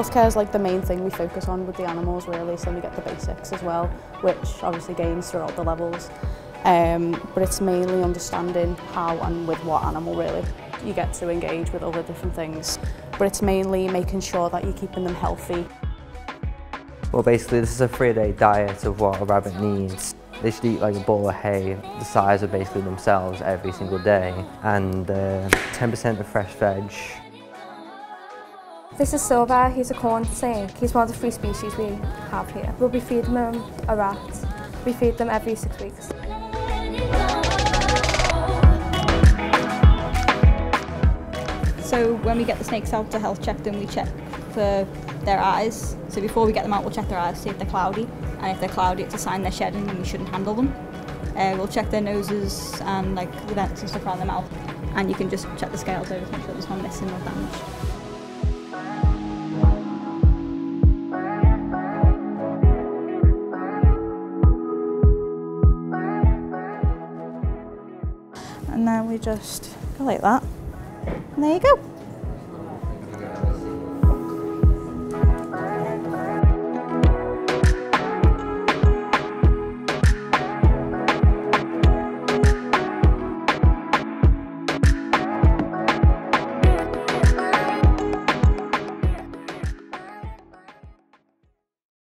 Healthcare is like the main thing we focus on with the animals really, so we get the basics as well, which obviously gains throughout the levels. Um, but it's mainly understanding how and with what animal really you get to engage with other different things. But it's mainly making sure that you're keeping them healthy. Well basically this is a three day diet of what a rabbit needs. They should eat like a bowl of hay the size of basically themselves every single day and 10% uh, of fresh veg. This is Silver, he's a corn snake. He's one of the three species we have here. We'll be feeding him a rat. We feed them every six weeks. So when we get the snakes out to health check them, we check for their eyes. So before we get them out, we'll check their eyes, to see if they're cloudy. And if they're cloudy, it's a sign they're shedding and we shouldn't handle them. Uh, we'll check their noses and like the vents and stuff around their mouth. And you can just check the scales over to make sure there's one missing or damaged. And then we just go like that. And there you go